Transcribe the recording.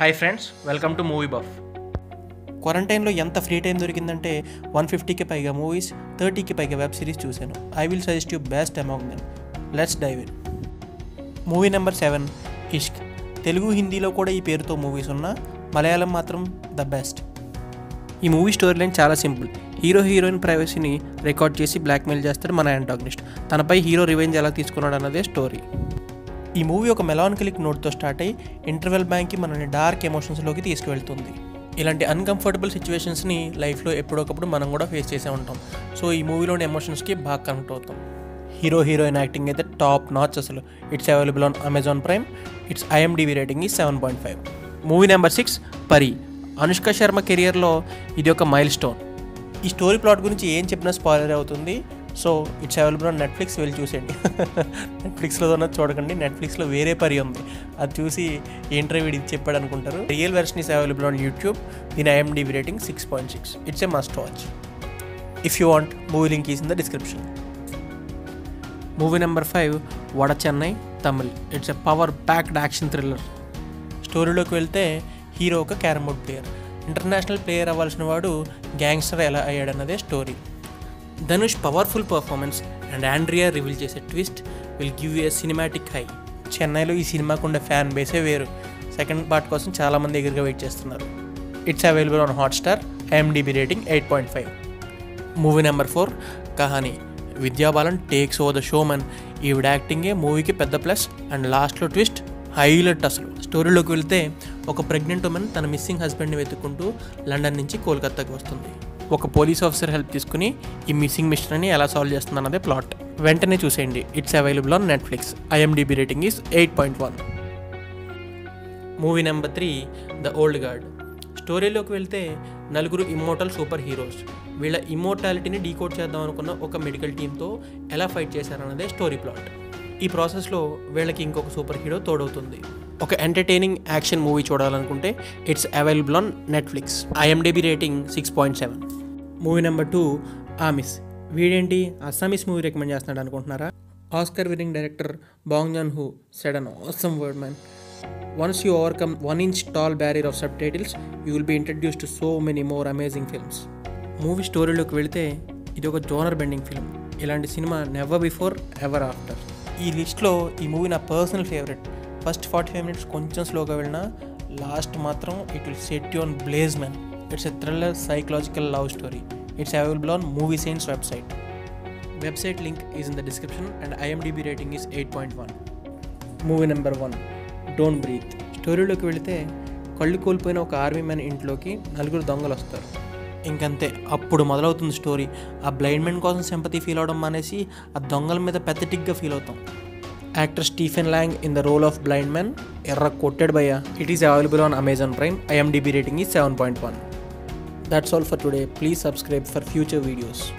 Hi friends welcome to movie buff. క్వారంటైన్లో ఎంత free time దొరికిందంటే వన్ ఫిఫ్టీకి పైగా మూవీస్ థర్టీకి పైగా వెబ్ సిరీస్ చూశాను. I will suggest you best among them let's dive in. Movie number seven Ishq. Telugu హిందీలో కూడా ఈ పేరుతో మూవీస్ ఉన్నా మలయాళం మాత్రం ద బెస్ట్. ఈ మూవీ స్టోరీ లైన్ చాలా సింపుల్. హీరో హీరోయిన్ ప్రైవసీని రికార్డ్ చేసి బ్లాక్మెయిల్ చేస్తాడు మన యాంటాగ్నిస్ట్. తనపై హీరో రివెంజ్ ఎలా తీసుకున్నాడు అన్నదే స్టోరీ. ఈ మూవీ ఒక మెలాన్కలిక్ నోట్తో స్టార్ట్ అయ్యి ఇంటర్వెల్ బ్యాంక్కి మనల్ని డార్క్ ఎమోషన్స్లోకి తీసుకువెళ్తుంది. ఇలాంటి అన్కంఫర్టబుల్ సిచ్యువేషన్స్ని లైఫ్లో ఎప్పుడొకప్పుడు మనం కూడా ఫేస్ చేసే ఉంటాం. సో ఈ మూవీలోని ఎమోషన్స్కి బాగా కనెక్ట్ అవుతాం. హీరో హీరోయిన్ యాక్టింగ్ అయితే టాప్ నాచ్ అసలు. It's available on Amazon Prime it's IMDb rating is seven point five movie number six Pari Anushka Sharma కెరియర్లో ఇది ఒక మైల్ స్టోన్ ఈ స్టోరీ ప్లాట్ గురించి ఏం చెప్పినా స్పాయిలర్ అవుతుంది. So it's available on Netflix వెళ్ళి చూసేయండి. నెట్ఫ్లిక్స్లో ఉన్నది చూడకండి. నెట్ఫ్లిక్స్లో వేరే పరి ఉంది. అది చూసి ఏంట్రీ వీడి చెప్పాడు అనుకుంటారు. Real version is available on YouTube. దీని IMDb rating six point six. It's a must watch. If you want movie link is in the description movie number five Vada Chennai Tamil. It's a power packed action thriller స్టోరీలోకి వెళ్తే hero ఒక carrom board player. International player అవ్వాల్సిన వాడు gangster ఎలా అయ్యాడన్నదే story. Dhanush powerful performance and Andrea reveal చేసే twist will give a cinematic high చెన్నైలో ఈ సినిమాకు ఉండే ఫ్యాన్ బేసే వేరు. సెకండ్ పార్ట్ కోసం చాలామంది ఎదురుగా వెయిట్ చేస్తున్నారు. It's available on Hotstar IMDb rating eight point five movie number four Kahani Vidya Balan takes over the షోమన్ ఈవిడ యాక్టింగే మూవీకి పెద్ద ప్లస్ అండ్ లాస్ట్లో ట్విస్ట్ హైలైట్ అసలు. స్టోరీలోకి వెళ్తే ఒక ప్రెగ్నెంట్ ఉమెన్ తన మిస్సింగ్ హస్బెండ్ని వెతుక్కుంటూ లండన్ నుంచి కోల్కతాకి వస్తుంది. ఒక పోలీస్ ఆఫీసర్ హెల్ప్ తీసుకుని ఈ మిస్సింగ్ మిషన్ని ఎలా సాల్వ్ చేస్తుంది అన్నదే ప్లాట్. వెంటనే చూసేయండి. It's available on Netflix IMDb rating is eight point one. Movie number three the old guard. స్టోరీలోకి వెళ్తే నలుగురు ఇమ్మోటల్ సూపర్ హీరోస్. వీళ్ళ ఇమ్మోర్టాలిటీని డీకోడ్ చేద్దాం అనుకున్న ఒక మెడికల్ టీంతో ఎలా ఫైట్ చేశారన్నదే స్టోరీ ప్లాట్. ఈ ప్రాసెస్లో వీళ్ళకి ఇంకొక సూపర్ హీరో తోడవుతుంది. ఒక ఎంటర్టైనింగ్ యాక్షన్ మూవీ చూడాలనుకుంటే it's available on Netflix IMDb rating six point seven. Movie number two Aamis. వీడేంటి? అస్సామీస్ మూవీ రికమెండ్ చేస్తున్నాడు అనుకుంటున్నారా? Oscar winning director Bong Joon who said an awesome word man once you overcome one inch tall barrier of subtitles you will be introduce to so many more amazing films movie స్టోరీలోకి వెళితే ఇది ఒక genre bending film ఇలాంటి cinema never before ever after ఈ లిస్ట్లో ఈ movie నా personal favourite first forty five minutes కొంచెం స్లోగా వెళ్ళినా లాస్ట్ మాత్రం it will set you on blaze man it's a thriller psychological love story it's available on movie signs website website link is in the description and IMDb rating is eight point one movie number one don't breathe స్టోరీలోకి వెళితే కళ్ళు కోల్పోయిన ఒక army man ఇంట్లోకి నలుగురు దొంగలు వస్తారు. ఇంకంతే అప్పుడు మొదలవుతుంది స్టోరీ. ఆ బ్లైండ్ మ్యాన్ కోసం సింపతి ఫీల్ అవడం మానేసి ఆ దొంగల మీద పెద్దటిగ్గా ఫీల్ అవుతాం. Actor Stephen Lang in the role of blind man ఎర్ర కొట్టెడ్ బయ్యా it is available on Amazon Prime IMDb rating is seven point one That's all for today. Please subscribe for future videos.